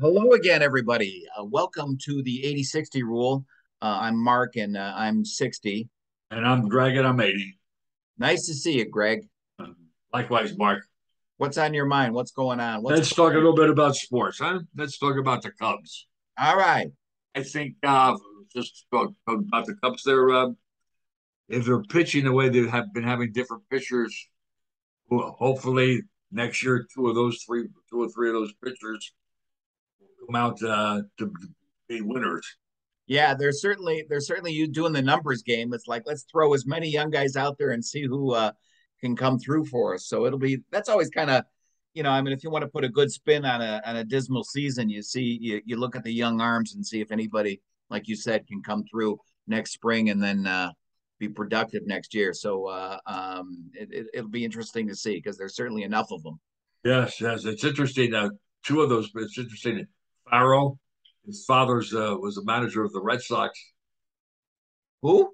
Hello again, everybody. Uh, welcome to the 80 60 rule. Uh, I'm Mark and uh, I'm 60. And I'm Greg and I'm 80. Nice to see you, Greg. Likewise, Mark. What's on your mind? What's going on? What's Let's talk a little bit about sports, huh? Let's talk about the Cubs. All right. I think uh, just talk about the Cubs. They're uh, if they're pitching the way they have been having different pitchers, hopefully next year two of those three, two or three of those pitchers come out uh, to be winners. Yeah, there's certainly there's certainly you doing the numbers game. It's like let's throw as many young guys out there and see who uh, can come through for us. So it'll be that's always kind of you know, I mean, if you want to put a good spin on a on a dismal season, you see you, you look at the young arms and see if anybody, like you said, can come through next spring and then uh, be productive next year. So uh, um, it, it, be interesting to see because there's certainly enough of them. Yes, yes, it's interesting. Uh, two of those, it's interesting. Farrell, his father's uh, was a manager of the Red Sox. Who?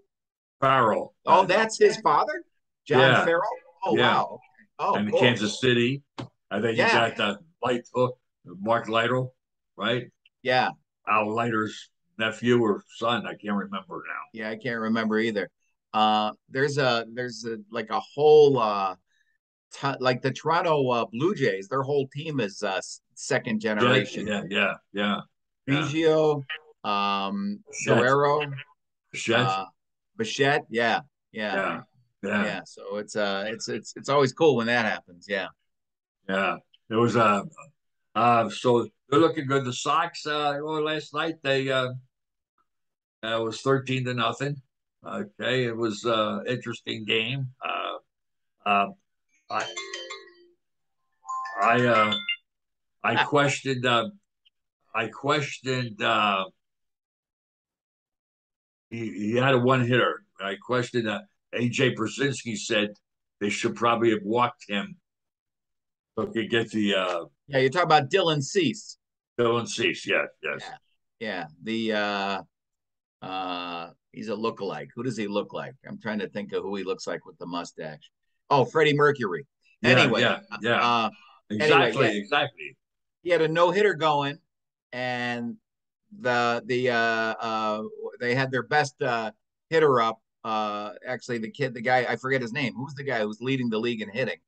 Farrell. Oh, that's his father, John yeah. Farrell. Oh yeah. wow. Oh, and cool. Kansas City. I think yeah. you got the light hook, Mark Leiter, right? Yeah. Al Leiter's nephew or son. I can't remember now. Yeah, I can't remember either. Uh, there's a there's a like a whole uh, t- like the Toronto uh, Blue Jays. Their whole team is uh, second generation. Yeah, yeah, yeah. Biggio, um, Guerrero, Bichette. Uh, Bichette. Yeah, yeah, yeah, yeah. Yeah. So it's uh, it's it's it's always cool when that happens. Yeah. Yeah, it was uh, uh so they're looking good. The Sox, uh, well, last night they uh, uh, it was thirteen to nothing. Okay, it was uh interesting game. Uh, uh, I, I, uh, I questioned, uh, I questioned. Uh, he, he had a one hitter. I questioned. Uh, AJ Pierzynski said they should probably have walked him so could get the. Uh, yeah, you're talking about Dylan Cease. Dylan Cease, yes, yes. Yeah, yeah. The uh, uh, he's a lookalike. Who does he look like? I'm trying to think of who he looks like with the mustache. Oh, Freddie Mercury. Anyway, yeah, yeah, yeah. Uh, exactly, anyway, yeah. exactly. He had a no hitter going, and the the uh, uh, they had their best uh, hitter up. Uh, actually, the kid, the guy, I forget his name. Who's the guy who's leading the league in hitting?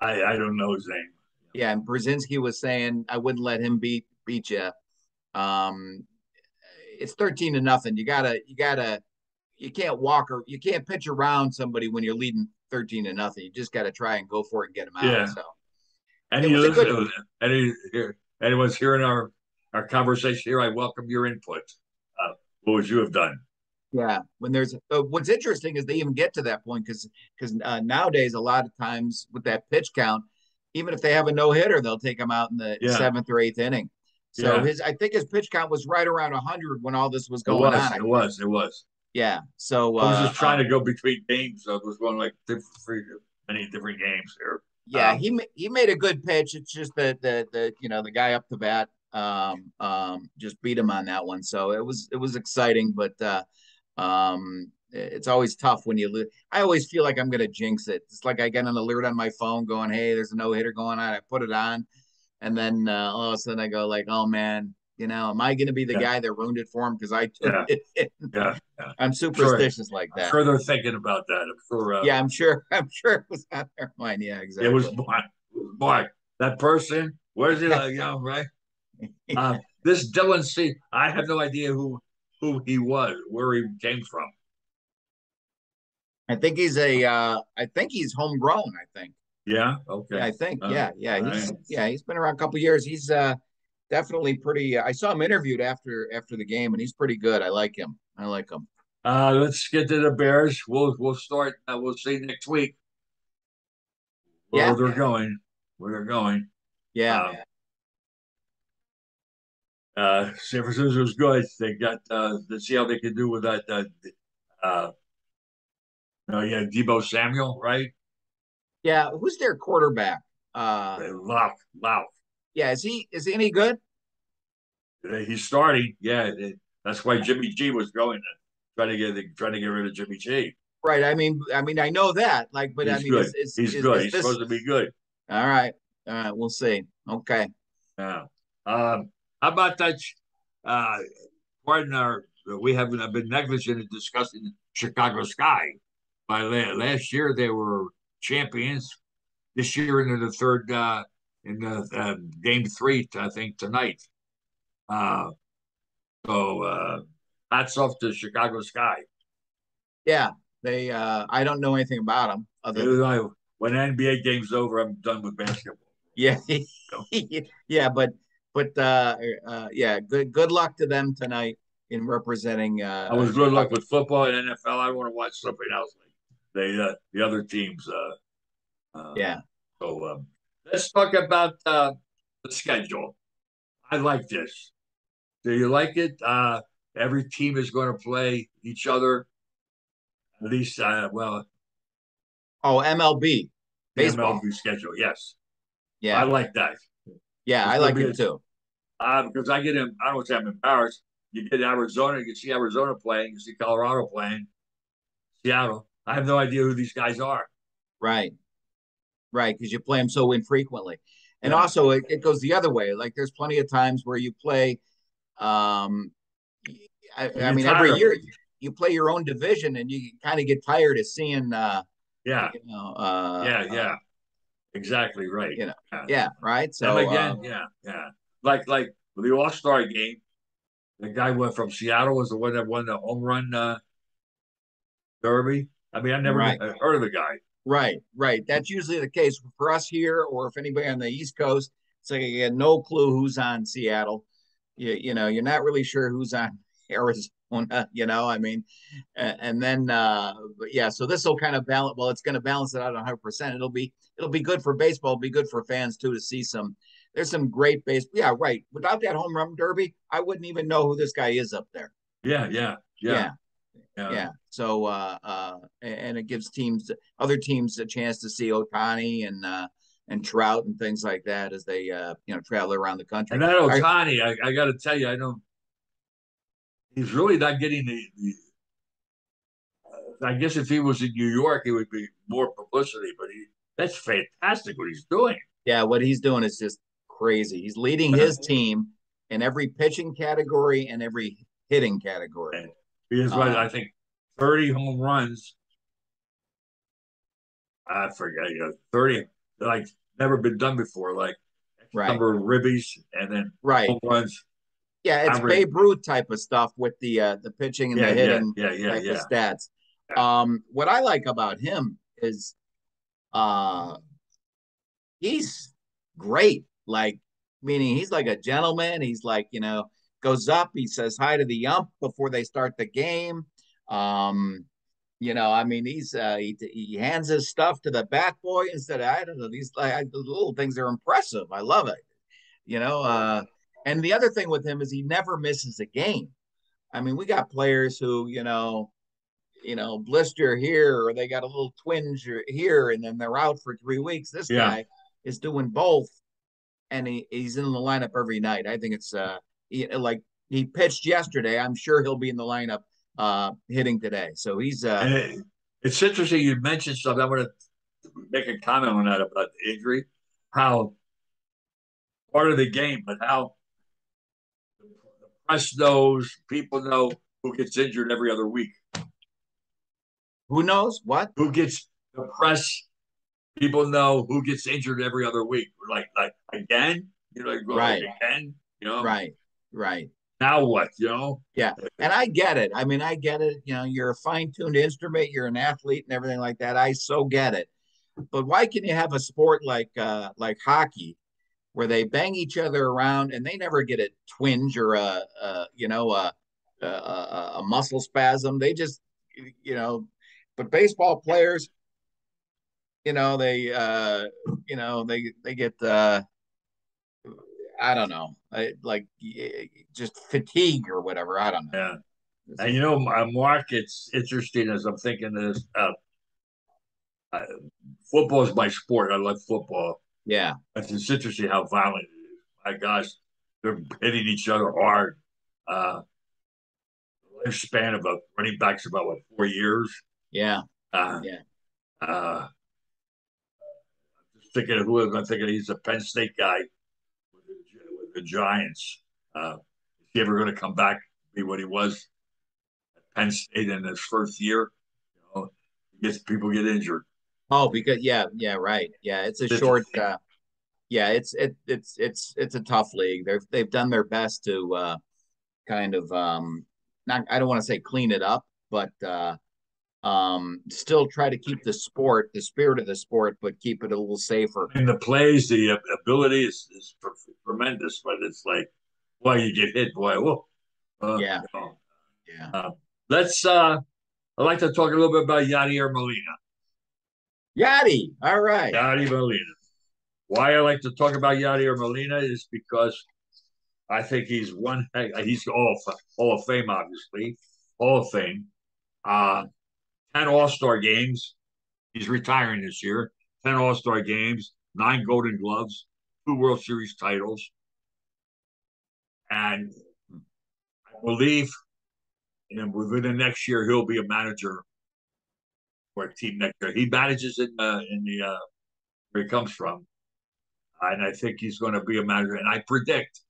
I I don't know his name. Yeah, and Pierzynski was saying I wouldn't let him beat beat you. Um, it's thirteen to nothing. You gotta you gotta you can't walk or you can't pitch around somebody when you're leading 13 to nothing. You just got to try and go for it and get them out. Yeah. So, any good... any anyone's hearing our our conversation here, I welcome your input. Uh, what would you have done? Yeah, when there's uh, what's interesting is they even get to that point because because uh, nowadays a lot of times with that pitch count, even if they have a no hitter, they'll take them out in the yeah. seventh or eighth inning. So yeah. his I think his pitch count was right around hundred when all this was going it was, on. It was, it was. Yeah. So I was just uh, trying uh, to go between games. I was going like different, many different games here. Yeah, um, he he made a good pitch. It's just that the the you know the guy up the bat um um just beat him on that one. So it was it was exciting, but uh um it's always tough when you lose. I always feel like I'm gonna jinx it. It's like I get an alert on my phone going, "Hey, there's a no hitter going on." I put it on, and then uh, all of a sudden I go like, "Oh man, you know, am I going to be the yeah. guy that ruined it for him because I yeah. yeah. yeah, I'm superstitious sure. like that. I'm sure they're thinking about that. I'm sure. Uh, yeah, I'm sure. I'm sure it was on their mind. Yeah, exactly. It was boy, that person. Where's it? Uh, you know, right? Uh, this Dylan Cease. I have no idea who who he was, where he came from. I think he's a. Uh, I think he's homegrown. I think. Yeah. Okay. Yeah, I think. Uh, yeah. Yeah. He's. Right. Yeah. He's been around a couple years. He's. uh definitely pretty. Uh, I saw him interviewed after after the game, and he's pretty good. I like him. I like him. Uh, let's get to the Bears. We'll we'll start. Uh, we'll see next week where yeah. they're going. Where they're going. Yeah. Uh, uh, San Francisco's good. They got. Uh, let's see how they can do with that. Uh, uh, oh yeah, Deebo Samuel, right? Yeah. Who's their quarterback? Uh, Lauf. Lauf. Yeah, is he is he any good? He's starting. Yeah, that's why Jimmy G was going trying to get trying to get rid of Jimmy G. Right. I mean, I mean, I know that. Like, but he's I mean, good. Is, is, he's is, good. he's this... supposed to be good. All right. All right. We'll see. Okay. Yeah. Um. How about that? Uh, pardon our, we haven't been negligent in discussing Chicago Sky. By last year, they were champions. This year, into the third, uh, in the uh, game three, I think tonight. Uh, so uh, hats off to Chicago Sky. Yeah, they. Uh, I don't know anything about them. Other than, when NBA game's over, I'm done with basketball. Yeah, yeah, but but uh, uh, yeah, good good luck to them tonight in representing. Uh, I was good luck with football and NFL. I want to watch something else. Like they uh, the other teams. Uh, uh, yeah. So um, let's talk about uh, the schedule. I like this. Do you like it? Uh, every team is going to play each other. At least, uh, well. Oh, MLB baseball MLB schedule. Yes. Yeah, I like that. Yeah, it's I like it too. Uh, because I get in, I don't know what's happening in Paris. You get Arizona, you can see Arizona playing, you see Colorado playing, Seattle. I have no idea who these guys are. Right. Right. Because you play them so infrequently. And yeah. also, it, it goes the other way. Like, there's plenty of times where you play, um, I, I mean, every year you play your own division and you kind of get tired of seeing, uh, yeah, you know, uh, yeah, yeah. Uh, Exactly right. You know, yeah, yeah right. So and again, um, yeah, yeah. Like like the All Star game, the guy went from Seattle was the one that won the home run uh, derby. I mean, I never right. heard of the guy. Right, right. That's usually the case for us here, or if anybody on the East Coast. It's like you had no clue who's on Seattle. You, you know, you're not really sure who's on Arizona. you know, I mean, and, and then uh, yeah, so this will kind of balance. Well, it's going to balance it out 100. percent It'll be it'll be good for baseball. It'll be good for fans too to see some. There's some great base. Yeah, right. Without that home run derby, I wouldn't even know who this guy is up there. Yeah, yeah, yeah. yeah. Yeah. yeah. So uh uh and it gives teams other teams a chance to see Ohtani and uh and Trout and things like that as they uh you know travel around the country. And that Ohtani, I, I gotta tell you, I know he's really not getting the, the uh, I guess if he was in New York, it would be more publicity. But he that's fantastic what he's doing. Yeah, what he's doing is just crazy. He's leading his team in every pitching category and every hitting category. And he right. Uh, I think thirty home runs. I forget, you know, thirty like never been done before. Like right. number of ribbies and then right home runs. Yeah, it's Babe Ruth type of stuff with the uh, the pitching and yeah, the hitting yeah, yeah, yeah. of stats. Um, what I like about him is uh he's great. Like meaning he's like a gentleman. He's like, you know, goes up, he says hi to the ump before they start the game. Um, you know, I mean, he's uh, he, he hands his stuff to the bat boy instead of I don't know these like the little things are impressive. I love it. You know, uh, and the other thing with him is he never misses a game. I mean, we got players who, you know, you know, blister here or they got a little twinge here and then they're out for three weeks. This yeah. guy is doing both and he, he's in the lineup every night. I think it's uh he, like he pitched yesterday. I'm sure he'll be in the lineup uh hitting today. So he's uh it, it's interesting you mentioned something. I want to make a comment on that about the injury, how part of the game, but how the press knows, people know who gets injured every other week. Who knows what? Who gets the press? People know who gets injured every other week. Like, like again, you know, like, right? Again, you know, right, right. Now what? You know? Yeah, and I get it. I mean, I get it. You know, you're a fine-tuned instrument. You're an athlete and everything like that. I so get it. But why can you have a sport like uh, like hockey where they bang each other around and they never get a twinge or a, a you know a, a, a muscle spasm. They just you know, but baseball players, you know, they uh, you know they they get uh, I don't know, I, like just fatigue or whatever. I don't know. Yeah. And you know, Mark, it's interesting as I'm thinking this. Uh, uh, football is my sport. I love football yeah. It's, it's interesting how violent it is. My gosh, they're hitting each other hard. Uh, lifespan of a running back's about what four years. Yeah. Uh, yeah. Uh, just thinking of who I'm thinking he's a Penn State guy the, Giants. Uh, is he ever going to come back be what he was at Penn State in his first year? You know, gets people get injured. Oh, because yeah, yeah, right. Yeah, it's a it's short. Uh, yeah, it's it, it's it's it's a tough league. They've they've done their best to uh, kind of um, not. I don't want to say clean it up, but uh, um, still try to keep the sport, the spirit of the sport, but keep it a little safer. And the plays, the ability is, is tremendous, but it's like, boy, you get hit, boy, whoa. Uh, yeah. You know. Yeah. Uh, let's, uh, I'd like to talk a little bit about Yadier Molina. Yadi, all right. Yadi Molina. Why I like to talk about Yadier Molina is because I think he's one, he's all, all of Fame, obviously, Hall of Fame. Uh, 10 All Star games. He's retiring this year. 10 All Star games, nine Golden Gloves, two World Series titles. And I believe and within the next year, he'll be a manager for a team next year. He manages in, uh, in the uh, where he comes from. And I think he's going to be a manager. And I predict,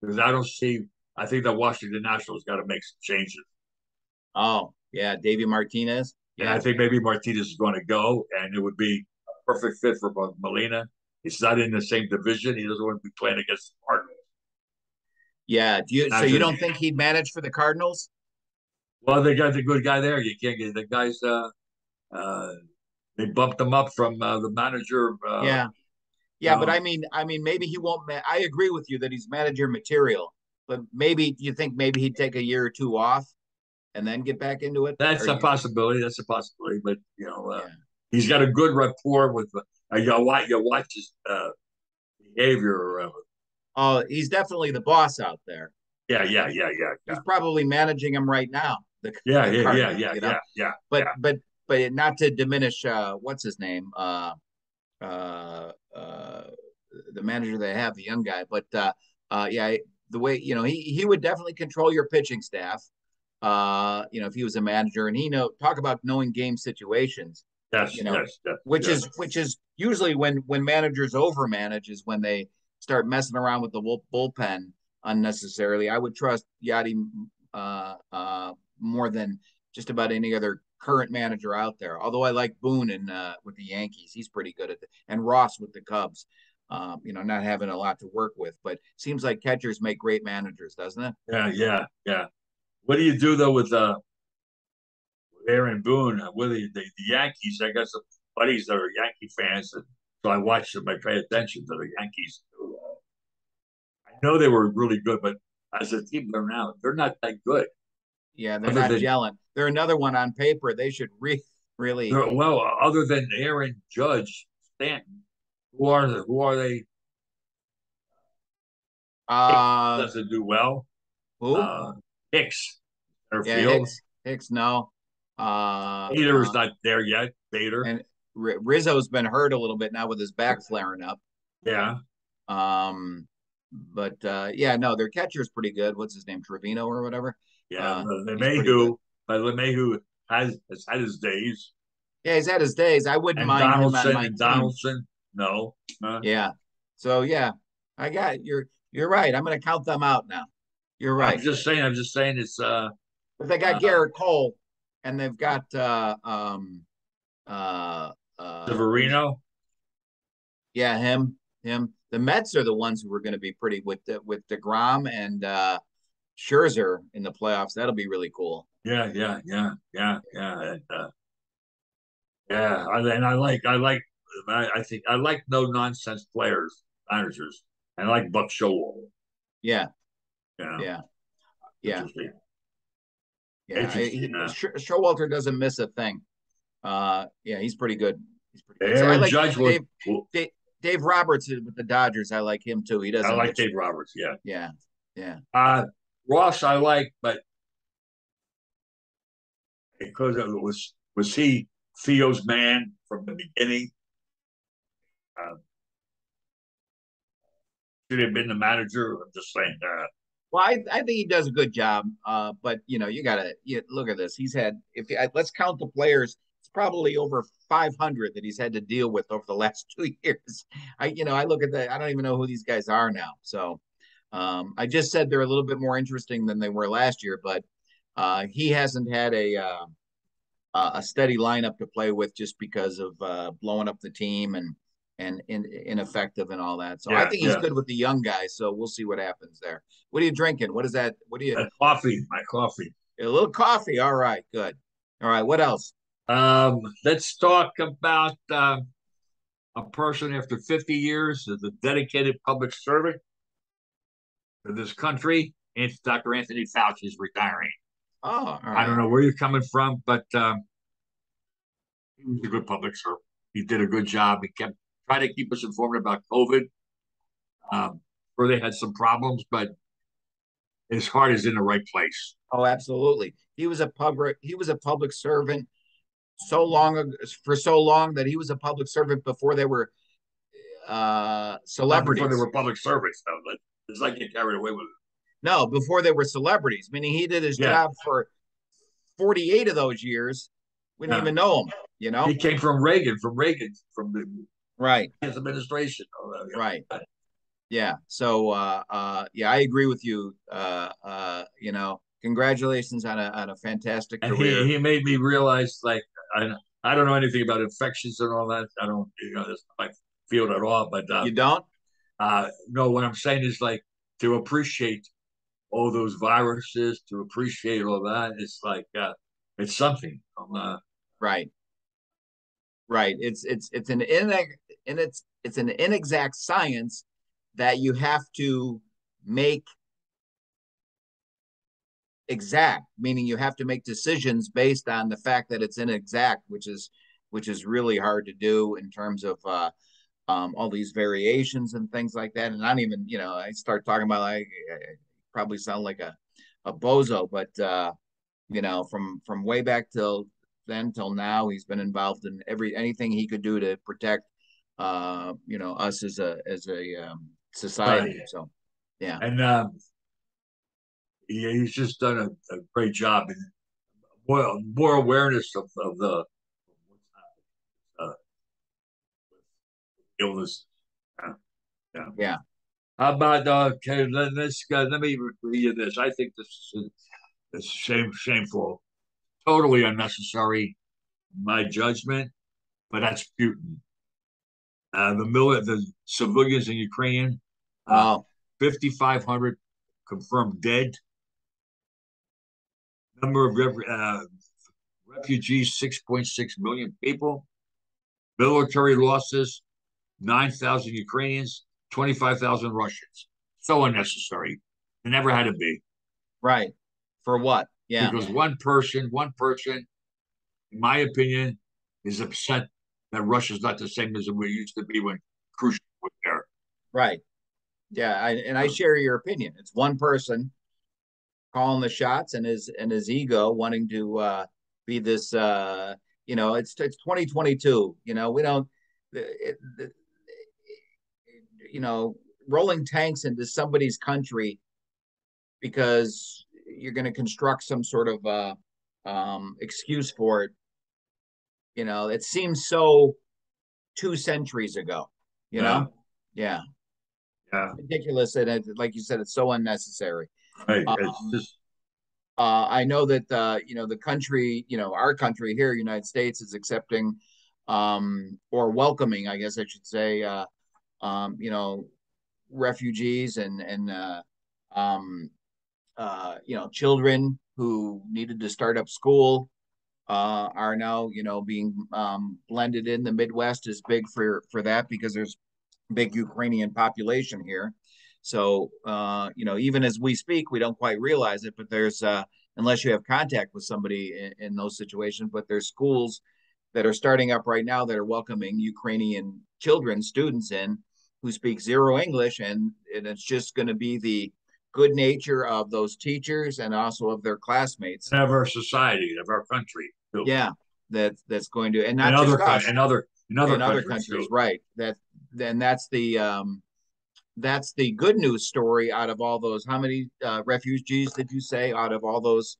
because I don't see, I think the Washington Nationals got to make some changes. Oh, yeah, Davey Martinez. Yeah, and I think maybe Martinez is going to go, and it would be a perfect fit for Molina. He's not in the same division. He doesn't want to be playing against the Cardinals. Yeah. Do you? so you don't think he'd manage for the Cardinals? Well, they got the good guy there. You can't get the guys. Uh, uh, they bumped him up from uh, the manager. Uh, yeah. Yeah, but I mean, I mean, maybe he won't. Ma- I agree with you that he's manager material, but maybe you think maybe he'd take a year or two off and then get back into it? That's a you... possibility. That's a possibility. But you know, uh, yeah. he's got a good rapport with. Uh, you watch, you watch his uh, behavior. Uh, oh, he's definitely the boss out there. Yeah, yeah, yeah, yeah. He's probably managing him right now. The, yeah, the yeah, yeah, yeah, you know? yeah, yeah. But yeah. but but not to diminish. Uh, what's his name? Uh, uh, uh, the manager they have, the young guy. But uh, uh, yeah, the way you know he he would definitely control your pitching staff uh, you know, if he was a manager and he know talk about knowing game situations. Yes, you know, yes, yes, which yes. is which is usually when when managers overmanage is when they start messing around with the bullpen unnecessarily. I would trust Yadi uh, uh, more than just about any other current manager out there. Although I like Boone and uh, with the Yankees, he's pretty good at it, and Ross with the Cubs. Um, you know, not having a lot to work with, but seems like catchers make great managers, doesn't it? Yeah, yeah, yeah. What do you do though with uh Aaron Boone uh, with the, the, the, Yankees? I got some buddies that are Yankee fans, and so I watch them. I pay attention to the Yankees. I know they were really good, but as a team, they're now they're not that good. Yeah, they're other not than, gelling. They're another one on paper. They should re- really well. Other than Aaron Judge, Stanton, who are the, who are they? Uh, doesn't do well. Who? Uh, Hicks. Yeah, Hicks, Hicks, no. Uh, Bader's uh, not there yet. Bader and R- Rizzo's been hurt a little bit now with his back flaring up. Yeah. Um, but uh, yeah, no, their catcher's pretty good. What's his name, Trevino or whatever? Yeah, uh, LeMahieu, but LeMahieu has has had his days. Yeah, he's had his days. I wouldn't and mind Donaldson him and Donaldson. No. Yeah. So yeah, I got you're you're right. I'm going to count them out now. You're right. I'm just saying. I'm just saying. It's uh. But they got uh, Gerrit Cole, and they've got uh um uh uh Severino. Yeah, him, him. The Mets are the ones who are going to be pretty with the, with deGrom and uh Scherzer in the playoffs. That'll be really cool. Yeah, yeah, yeah, yeah, yeah. And, uh, yeah, and I like, I like, I, I think I like no nonsense players, managers, and I like Buck Showalter. Yeah, yeah. Yeah. Yeah. Yeah. He, Showalter doesn't miss a thing. Uh, yeah, he's pretty good. He's pretty good. So like Judge Dave, will, Dave, Dave, Roberts with the Dodgers. I like him too. He doesn't. I like Dave Roberts. Yeah. Yeah. Yeah. Uh, Ross, I like, but because it was was he Theo's man from the beginning. Uh, should have been the manager. I'm just saying that. Well, I, I think he does a good job. Uh, but you know, you gotta you, look at this. He's had if let's count the players, it's probably over 500 that he's had to deal with over the last two years. I you know I look at that. I don't even know who these guys are now. So, Um, I just said they're a little bit more interesting than they were last year, but uh, he hasn't had a uh, a steady lineup to play with just because of uh, blowing up the team and and in, ineffective and all that. So yeah, I think he's yeah. good with the young guys. So we'll see what happens there. What are you drinking? What is that? What are you? Uh, coffee. My coffee. A little coffee. All right. Good. All right. What else? Um, let's talk about uh, a person after 50 years as a dedicated public servant for this country. It's Dr. Anthony Fauci is retiring. Oh, I don't know where you're coming from, but um, he was a good public servant. He did a good job. He kept trying to keep us informed about COVID. Um, where they had some problems, but his heart is in the right place. Oh, absolutely. He was a public. He was a public servant so long for so long that he was a public servant before they were uh celebrities. Not before they were public servants, though. But it's like get carried away with it. No, before they were celebrities, meaning he did his yeah. job for 48 of those years. We didn't yeah. even know him, you know? He came from Reagan, from Reagan, from the right his administration. Oh, right. Yeah. So uh uh yeah, I agree with you. Uh uh, you know, congratulations on a on a fantastic and career. He, he made me realize like I I don't know anything about infections and all that. I don't you know that's my field at all. But uh, you don't? Uh no, what I'm saying is like to appreciate all those viruses, to appreciate all that. It's like uh, it's something. Uh, right. Right. It's it's it's an in and it's it's an inexact science that you have to make exact, meaning you have to make decisions based on the fact that it's inexact, which is which is really hard to do in terms of uh, um, all these variations and things like that. And not even, you know, I start talking about like probably sound like a a bozo, but uh, you know, from from way back till then till now, he's been involved in every anything he could do to protect uh, you know, us as a as a um, society. Right. So, yeah, and um, he, he's just done a, a great job in more more awareness of, of the uh, illness. Yeah. yeah. yeah. How about uh, okay? Let, us uh, let me read you this. I think this is, is shame shameful, totally unnecessary, my judgment. But that's Putin. Uh, the mili- the civilians in Ukraine, uh, 5,500 confirmed dead. Number of uh, refugees, 6.6 million people. Military losses, 9,000 Ukrainians, 25,000 Russians. So unnecessary. It never had to be. Right. For what? Yeah. Because one person, one person, in my opinion, is upset that Russia's not the same as it used to be when Khrushchev was there. Right. Yeah, I, and I share your opinion. It's one person calling the shots and his and his ego wanting to uh, be this. Uh, you know, it's it's 2022. You know, we don't. It, it, you know, rolling tanks into somebody's country because you're going to construct some sort of uh, um, excuse for it. You know, it seems so two centuries ago. You yeah. know, yeah, yeah, ridiculous, and it, like you said, it's so unnecessary. Right. Um, it's just. Uh, I know that uh, you know the country, you know our country here, United States, is accepting um, or welcoming, I guess I should say, uh, um, you know, refugees and and uh, um, uh, you know children who needed to start up school uh, are now you know being um, blended in. The Midwest is big for for that because there's a big Ukrainian population here. So uh, you know, even as we speak, we don't quite realize it, but there's uh, unless you have contact with somebody in, in those situations, but there's schools that are starting up right now that are welcoming Ukrainian children, students in who speak zero English, and, and it's just going to be the good nature of those teachers and also of their classmates and of our society, of our country. Too. Yeah, that that's going to and not in other us, in other in other in other countries, right? That then that's the um that's the good news story out of all those. How many uh, refugees did you say out of all those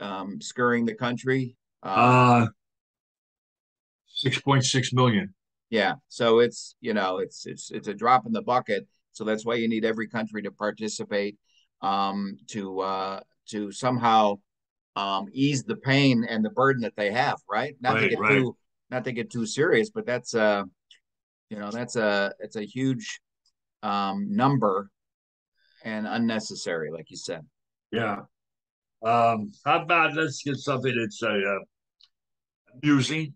um, scurrying the country? Uh, uh six point six million yeah so it's you know it's it's it's a drop in the bucket So that's why you need every country to participate um, to uh, to somehow um, ease the pain and the burden that they have. Right? Not Right, to get right. too not to get too serious, but that's uh you know that's a it's a huge um, number and unnecessary, like you said. Yeah. Um, how about let's get something that's uh, uh, amusing?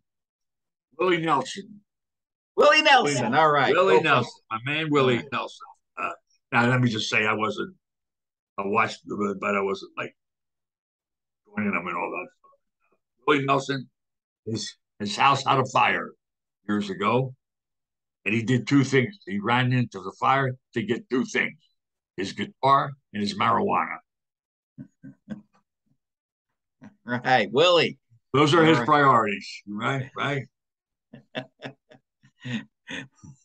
Willie Nelson. Willie Nelson. All right. Willie. Nelson, my man Willie right. Nelson. Uh, now let me just say I wasn't I watched it, but I wasn't like joining them and all that stuff. Willie Nelson, his his house had a fire years ago, and he did two things. He ran into the fire to get two things: his guitar and his marijuana. Right, Willie. Those are his right. priorities, right? Right?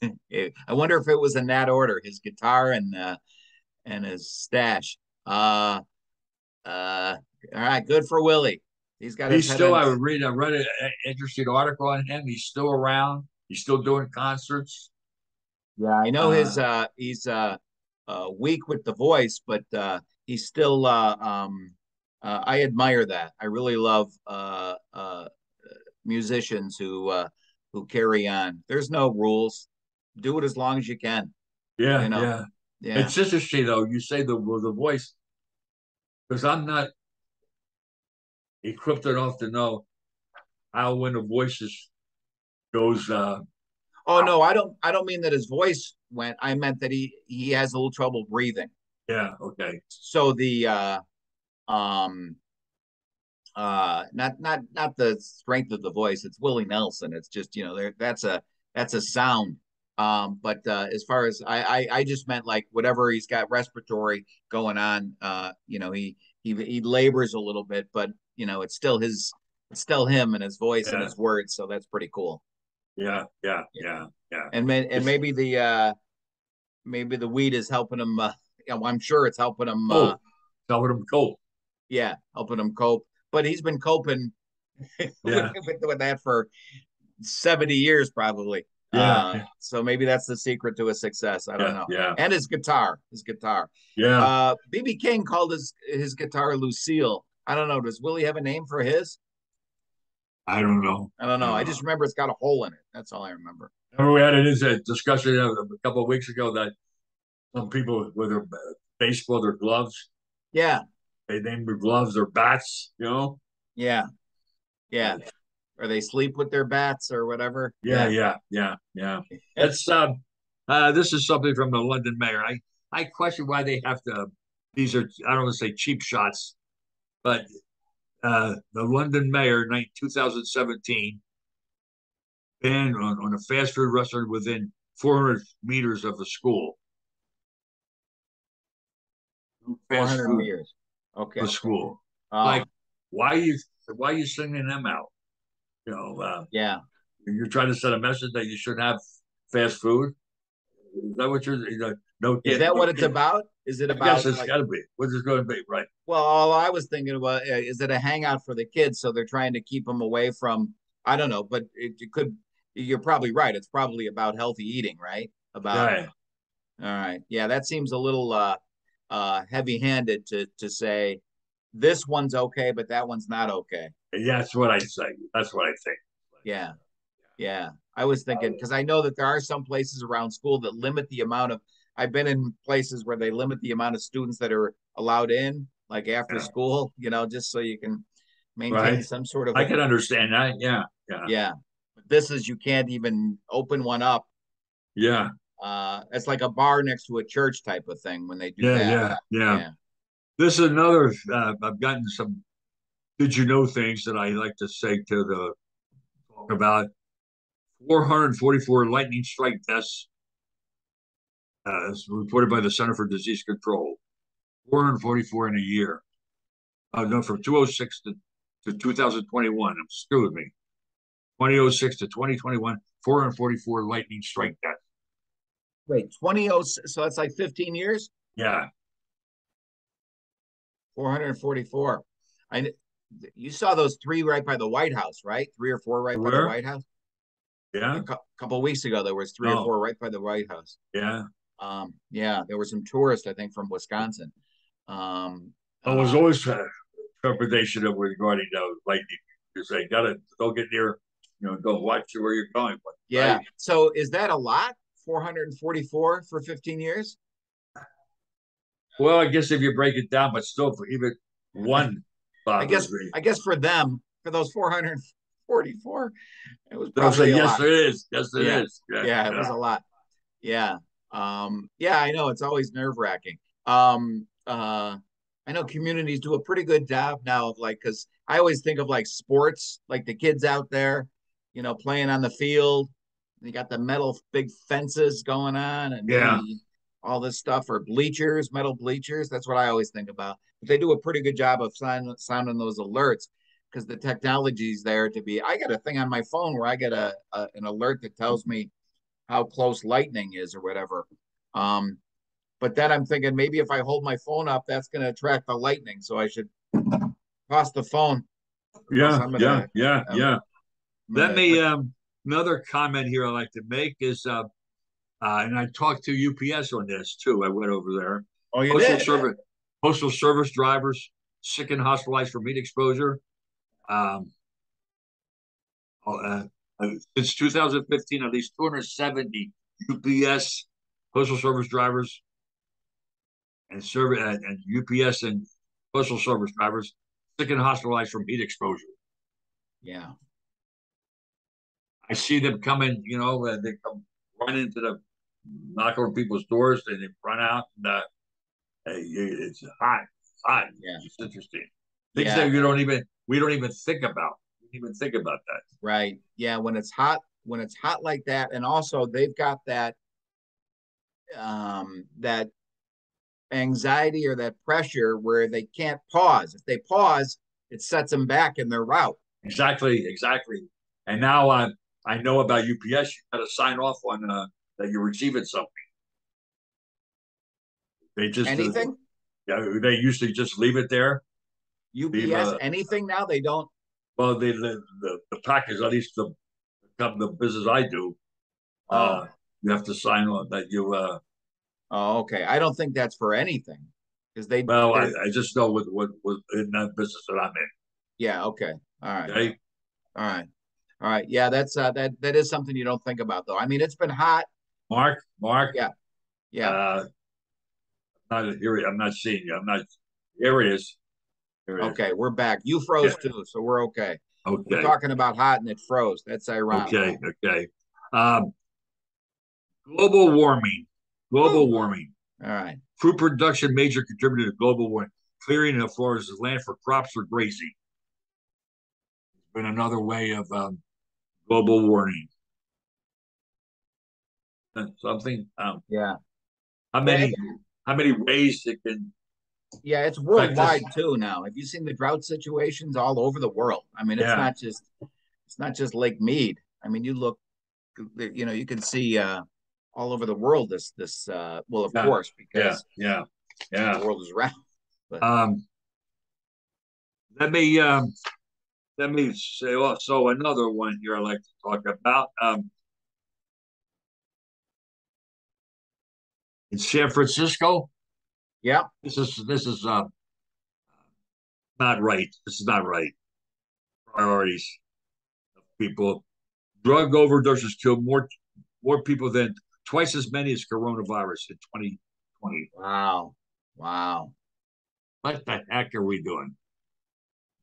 I wonder if it was in that order: his guitar and uh, and his stash. Uh, uh, all right, good for Willie. He's got He's still. I read. I read an interesting article on him. He's still around. He's still doing concerts. Yeah, I know his Uh, uh he's uh, uh weak with the voice, but uh he's still uh um uh, I admire that. I really love uh uh musicians who uh who carry on. There's no rules. Do it as long as you can. Yeah, You know, yeah. Yeah. It's interesting though. You say the the voice because I'm not equipped enough to know how when the voice is goes. uh Oh no, I don't I don't mean that his voice went. I meant that he he has a little trouble breathing. Yeah. Okay. So the uh um uh not not not the strength of the voice, it's Willie Nelson. It's just, you know, there that's a that's a sound. Um, but uh as far as I, I I just meant like whatever he's got respiratory going on, uh, you know, he he he labors a little bit, but you know, it's still his it's still him and his voice and his words, so that's pretty cool. Yeah. Yeah. Yeah. Yeah. and may, and maybe the uh maybe the weed is helping him uh I'm sure it's helping him uh Oh, helping him cope. yeah helping him cope but he's been coping Yeah. with, with that for 70 years probably Yeah. uh, so maybe that's the secret to his success I don't Yeah. know Yeah. and his guitar his guitar Yeah. uh BB King called his his guitar Lucille I don't know does Willie have a name for his I don't know. I don't know I Uh, just remember it's got a hole in it that's all I remember Remember we had a discussion a couple of weeks ago that some people with their baseball, their gloves, yeah they name their gloves their bats. You know. yeah yeah or they sleep with their bats or whatever Yeah, yeah, yeah, yeah. That's um, uh, this is something from the London mayor. I I question why they have to. These are I don't want to say cheap shots, but uh, the London mayor, in 2017, banned on, on a fast food restaurant within 400 meters of the school. 400 food, meters. Okay. the school. Oh, Like, why you why are you singing them out? You know, uh, yeah. you're trying to send a message that you shouldn't have fast food. Is that what you're? You know, no. Is that no what it's kid. about? Is it about? it's like- got to be. What is it going to be? Right. well, all I was thinking about uh, is it a hangout for the kids, so they're trying to keep them away from. I don't know, but it, it could. You're probably right. It's probably about healthy eating, right? About. Right. All right. Yeah, that seems a little uh, uh, heavy-handed to to say this one's okay, but that one's not okay. Yeah, that's what I say. That's what I think. Yeah. Yeah. I was thinking because I know that there are some places around school that limit the amount of I've been in places where they limit the amount of students that are allowed in, like after Yeah. school, you know, just so you can maintain Right. some sort of I can understand that. Yeah. Yeah. yeah. But this is you can't even open one up. Yeah. Uh it's like a bar next to a church type of thing when they do Yeah. that. Yeah. Yeah. Yeah. This is another. Uh, I've gotten some. Did you know things that I like to say to the talk about? 444 lightning strike deaths, uh, as reported by the Center for Disease Control. 444 in a year. Uh, no, from 206 to, to 2021. Excuse me. 2006 to 2021, 444 lightning strike deaths. Wait, 20 so that's like 15 years? Yeah. 444. I you saw those three right by the White House, right? Three or four right by the White House. Yeah. A cou- couple of weeks ago, there was three Oh. or four right by the White House. Yeah. Um, yeah, there were some tourists, I think, from Wisconsin. Um, I was uh, always uh, trepidation of regarding the lightning because they gotta don't get near, you know, don't watch where you're going. But, yeah. Right? So is that a lot? 444 for 15 years? Well, I guess if you break it down, but still for even one I guess I guess for them, for those 444, it was probably say, yes, lot. it is. Yes, it yeah. is. Yeah, yeah, it was a lot. Yeah. Um, yeah, I know it's always nerve wracking. Um, uh, I know communities do a pretty good job now of like, because I always think of like sports, like the kids out there, you know, playing on the field. You got the metal big fences going on, and yeah, all this stuff, or bleachers, metal bleachers. That's what I always think about. But they do a pretty good job of sound, sounding those alerts because the technology's there to be. I got a thing on my phone where I get a, a an alert that tells me how close lightning is or whatever. Um, but then I'm thinking maybe if I hold my phone up, that's going to attract the lightning. So I should toss the phone. Yeah, gonna, yeah, yeah, um, yeah. Let me um another comment here I like to make is uh, uh and I talked to UPS on this too. I went over there. Oh, you postal did? service postal service drivers sick and hospitalized from heat exposure. Um, oh, uh, since 2015, at least 270 UPS postal service drivers and service and, and UPS and postal service drivers sick and hospitalized from heat exposure. Yeah. I see them coming, you know, they come run into the knock on people's doors and they run out and uh, it's hot, hot. Yeah. It's interesting. Things yeah. that you don't even, we don't even think about even think about that. Right. Yeah. When it's hot, when it's hot like that, and also they've got that um that anxiety or that pressure where they can't pause. If they pause, it sets them back in their route. Exactly, exactly. And now I I know about UPS. You got to sign off on uh, that you're receiving something. They just uh, anything. Uh, yeah, they usually just leave it there. UPS leave, uh, anything now they don't well, the the, the, the package, at least the the business I do, uh, oh. uh, you have to sign on that you. Uh, oh, okay. I don't think that's for anything because they. Well, I, I, just know with, with with in that business that I'm in. Yeah. Okay. All right. Okay. All right. All right. Yeah, that's uh, that that is something you don't think about though. I mean, it's been hot. Mark, Mark. Yeah. Yeah. Uh, I'm not here. I'm not seeing you. I'm not. Here it is. Okay, we're back. You froze yeah. too, so we're okay. Okay. We're talking about hot and it froze. That's ironic. Okay, okay. Um, global warming. Global warming. All right. Food production major contributor to global warming. Clearing of forests land for crops or grazing. It's been another way of um, global warming. Something. Um, yeah. How many? How many ways it can yeah, it's worldwide too now. Have you seen the drought situations all over the world? I mean, it's yeah. not just it's not just Lake Mead. I mean, you look, you know, you can see uh, all over the world this this uh, well, of yeah. course, because yeah, yeah, yeah, the world is round. But. Um, let me um, let me say also another one here I like to talk about. Um, in San Francisco, yeah. This is this is uh, not right. This is not right. Priorities of people. Drug overdoses killed more more people than twice as many as coronavirus in 2020. Wow. Wow. What the heck are we doing?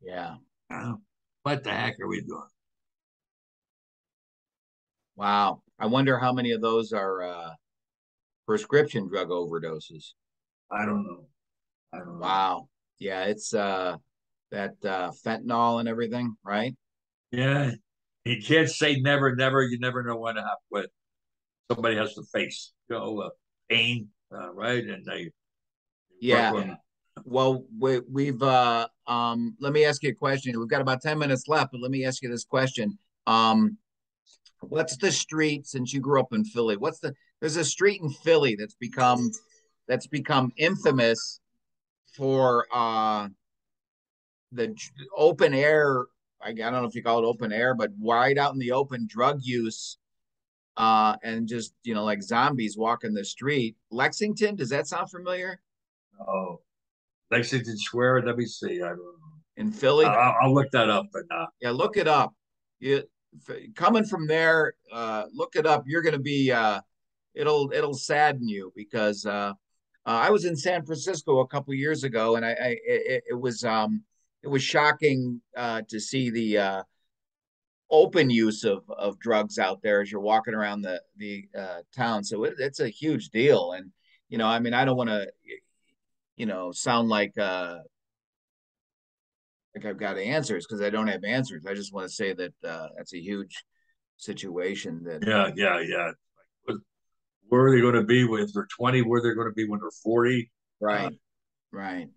Yeah. What the heck are we doing? Wow. I wonder how many of those are uh, prescription drug overdoses. I don't know. I don't know. Wow. Yeah, it's uh that uh fentanyl and everything, right? Yeah. You can't say never, never. You never know when to have what somebody has to face. You know, uh, pain, uh, right? And they yeah. Well, we, we've uh um let me ask you a question. We've got about 10 minutes left, but let me ask you this question. Um what's the street since you grew up in Philly? What's the there's a street in Philly that's become that's become infamous for uh, the open air. I don't know if you call it open air, but wide out in the open drug use uh, and just you know like zombies walking the street. Lexington, does that sound familiar? Oh, Lexington Square. Let me see. I don't know. In Philly, I'll, I'll look that up. But uh, yeah, look it up. You coming from there, uh, look it up. You're going to be uh, it'll it'll sadden you because uh, uh, I was in San Francisco a couple years ago, and I, I it, it, was um it was shocking uh, to see the uh, open use of of drugs out there as you're walking around the the uh, town. So it, it's a huge deal, and you know, I mean, I don't want to, you know, sound like uh, like I've got answers because I don't have answers. I just want to say that uh, that's a huge situation. That yeah, yeah, yeah. Where are they going to be when they're twenty? Where they're going to be when they're forty? Right, uh, right.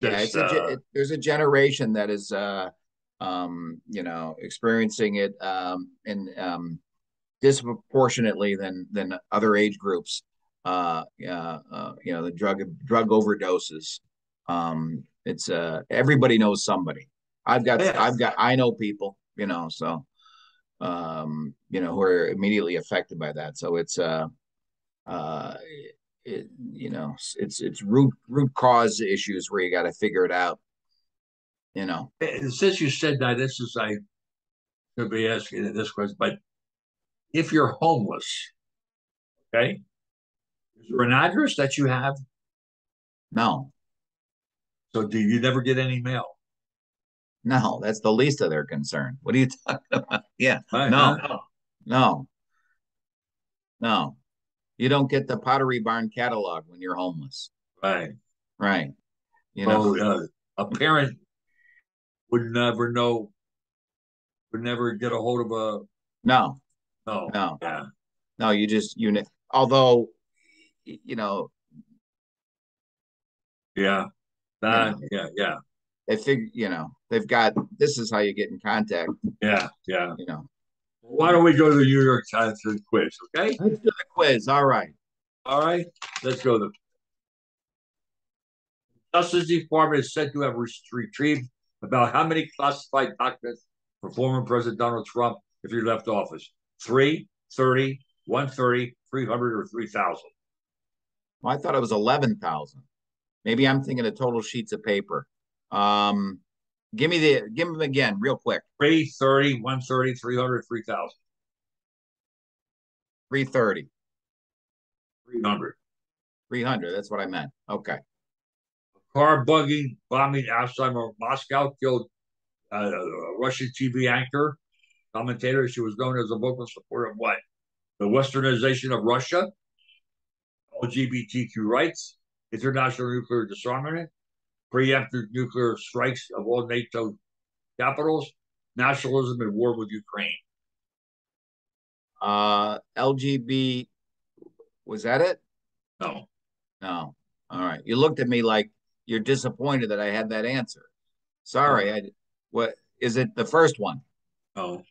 Yeah, it's a, uh, it, there's a generation that is, uh, um, you know, experiencing it um, and um, disproportionately than than other age groups. Uh, uh, uh, you know, the drug drug overdoses. Um, it's uh everybody knows somebody. I've got yes. I've got I know people, you know, so um, you know, who are immediately affected by that. So it's uh uh it, you know, it's it's root root cause issues where you got to figure it out. You know. Since you said that, this is I could be asking this question, but if you're homeless, okay, is there an address that you have? No. So do you never get any mail? No, that's the least of their concern. What are you talking about? Yeah. Right, no, huh? no, no. You don't get the Pottery Barn catalog when you're homeless. Right. Right. You know, uh, a parent would never know, would never get a hold of a. No. No. No. Yeah. No, you just, you, know, although, you know. Yeah. That, yeah, yeah. They figure, you know, they've got this is how you get in contact. Yeah, yeah. You know. Why don't we go to the New York Times quiz? Okay. Let's do the quiz. All right. All right. Let's go to Justice Department is said to have retrieved about how many classified documents for former President Donald Trump if he left office? Three, 30, 130, 300, or 3,000? Well, I thought it was 11,000. Maybe I'm thinking of total sheets of paper. Um, give me the give them again, real quick. 330, 130, 300, 3000. 330. 300. 300. That's what I meant. Okay. Car bugging bombing outside of Moscow killed uh, a Russian TV anchor, commentator. She was known as a vocal supporter of what? The westernization of Russia, LGBTQ rights, international nuclear disarmament, preemptive nuclear strikes of all NATO capitals, nationalism, and war with Ukraine. Uh, LGB, was that it? No. No. All right. You looked at me like you're disappointed that I had that answer. Sorry. I what is it? The first one? No.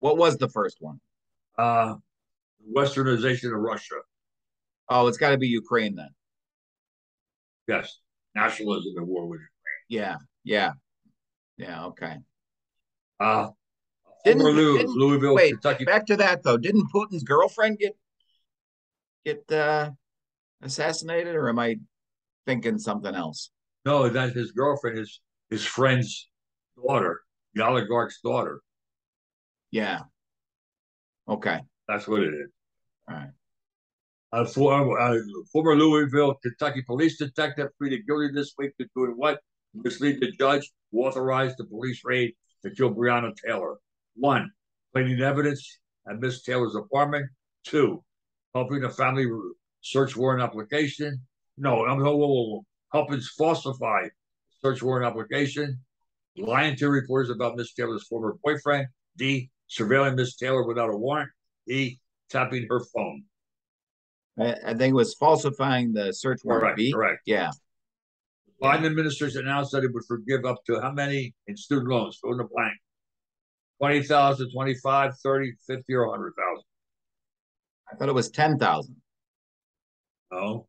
What was the first one? Uh, westernization of Russia. Oh, it's got to be Ukraine then. Yes, nationalism and war with Ukraine. Yeah, yeah, yeah. Okay. Uh, didn't, Louis, didn't Louisville, wait, Kentucky. Back to that though. Didn't Putin's girlfriend get get uh, assassinated, or am I thinking something else? No, that his girlfriend is his friend's daughter, the oligarch's daughter. Yeah. Okay. That's what it is. All right. A former, uh, former Louisville, Kentucky police detective pleaded guilty this week to doing what? Mislead the judge who authorized the police raid to kill Breonna Taylor. One, planting evidence at Miss Taylor's apartment. Two, helping the family search warrant application. No, I'm whoa, whoa, whoa, helping falsify search warrant application. Lying to reporters about Miss Taylor's former boyfriend. D, surveilling Miss Taylor without a warrant. E, tapping her phone. I, I think it was falsifying the search warrant. Correct. B. Correct. Yeah. Biden administration announced that it would forgive up to how many in student loans? Fill in the blank. 20,000, 25, 30, 50, or 100,000? I thought it was 10,000. No.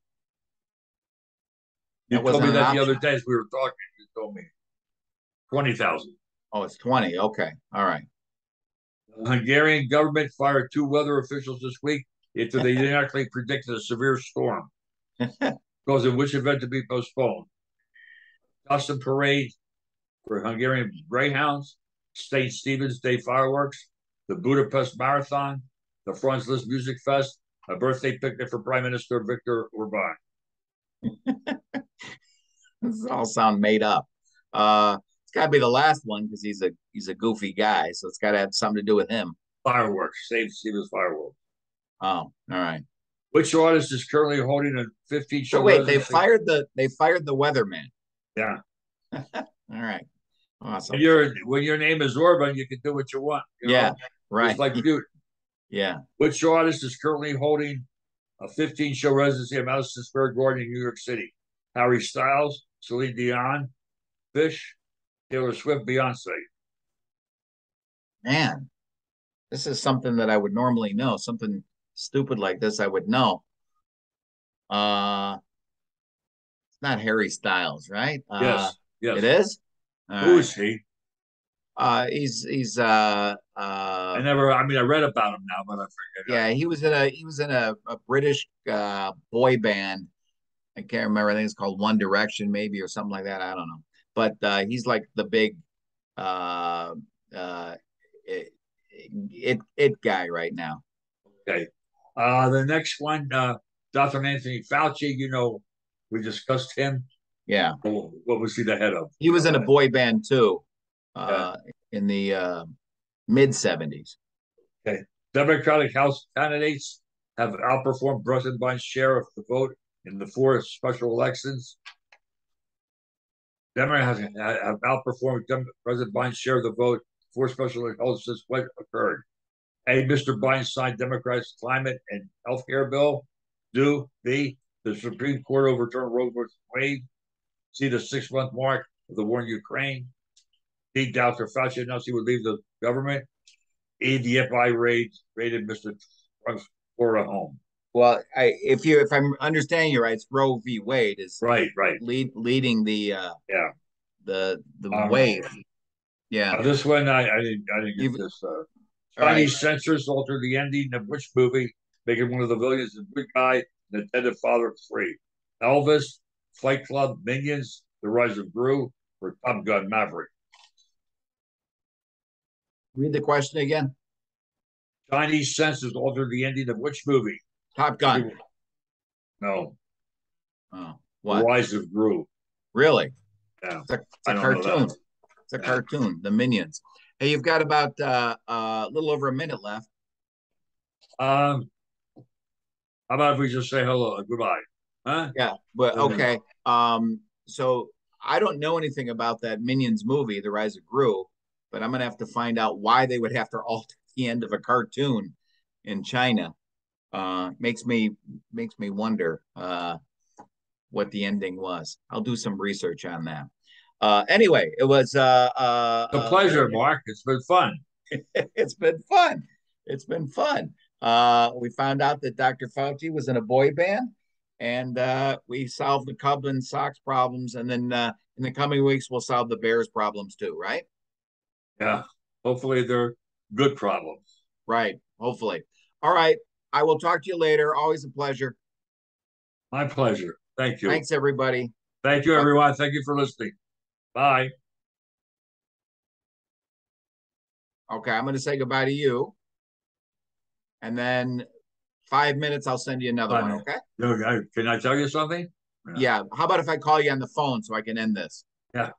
You that told me that the other day as we were talking. You told me 20,000. Oh, it's 20. Okay. All right. The Hungarian government fired two weather officials this week after they inaccurately predicted a severe storm, causing which event to be postponed. Custom parade for Hungarian Greyhounds, St. Stephen's Day fireworks, the Budapest Marathon, the Franz Liszt Music Fest, a birthday picnic for Prime Minister Viktor Orban. this all sound made up. Uh, it's got to be the last one because he's a he's a goofy guy, so it's got to have something to do with him. Fireworks, St. Stephen's fireworks. Oh, all right. Which artist is currently holding a 15 show? Wait, they fired the they fired the weatherman. Yeah. all right. Awesome. When, your when your name is Orban, you can do what you want. You yeah. Know? Right. It's like Putin. Yeah. Which artist is currently holding a 15 show residency at Madison Square Garden in New York City? Harry Styles, Celine Dion, Phish, Taylor Swift, Beyonce. Man, this is something that I would normally know. Something stupid like this, I would know. Uh, it's not Harry Styles, right? Yes. Uh, yes. It is. All Who right. is he? Uh, he's he's uh uh. I never. I mean, I read about him now, but I forget. Yeah, he was in a he was in a, a British uh boy band. I can't remember. I think it's called One Direction, maybe or something like that. I don't know. But uh, he's like the big uh uh it, it it guy right now. Okay. Uh, the next one, uh, Dr. Anthony Fauci. You know, we discussed him. Yeah. What was he the head of? He was in a boy band too uh, yeah. in the uh, mid 70s. Okay. Democratic House candidates have outperformed President Biden's share of the vote in the four special elections. Democrats have outperformed President Biden's share of the vote four special elections since what occurred. A, Mr. Biden signed Democrats' climate and health care bill. Do B, the Supreme Court overturned Roe v. Wade. See the six month mark of the war in Ukraine. D. Dr. Fauci announced he would leave the government. E. The FBI raid, raided Mr. Trump's Florida home. Well, I, if you if I'm understanding you right, it's Roe v. Wade is right, right, lead, leading the uh, yeah the the um, wave. Yeah, uh, this one I, I didn't I didn't get You've, this. Uh, Chinese right. censors altered the ending of which movie, making one of the villains a good guy and intended father of three. Elvis, Fight Club, Minions, The Rise of Gru, or Top Gun Maverick. Read the question again. Chinese censors altered the ending of which movie? Top Gun. No. Oh, what? The Rise of Gru. Really? Yeah. It's a, it's a cartoon. It's a yeah. cartoon. The Minions. Hey, you've got about uh, uh, a little over a minute left. Um, how about if we just say hello, goodbye? Huh? Yeah, but okay. Um, so I don't know anything about that Minions movie, The Rise of Gru but I'm gonna have to find out why they would have to alter the end of a cartoon in China. Uh, makes me makes me wonder uh, what the ending was. I'll do some research on that. Uh, anyway, it was uh, uh, a pleasure, Mark. It's been fun. it's been fun. It's been fun. Uh, we found out that Dr. Fauci was in a boy band, and uh, we solved the Cubs and Sox problems. And then uh, in the coming weeks, we'll solve the Bears problems too, right? Yeah. Hopefully they're good problems. Right. Hopefully. All right. I will talk to you later. Always a pleasure. My pleasure. Thank you. Thanks, everybody. Thank you, everyone. Thank you for listening. Bye. Okay, I'm going to say goodbye to you. And then five minutes, I'll send you another one. Okay. Can I tell you something? Yeah. How about if I call you on the phone so I can end this? Yeah.